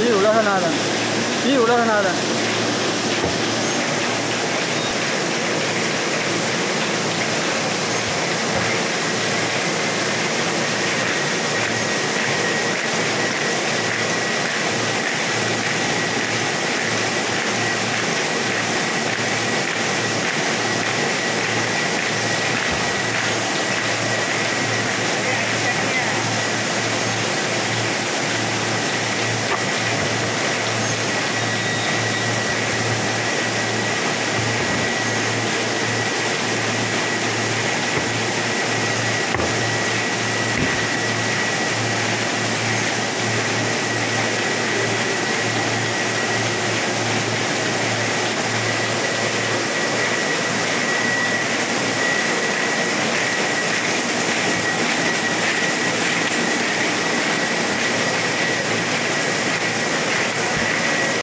Sri Ulaganathan. Sri Ulaganathan.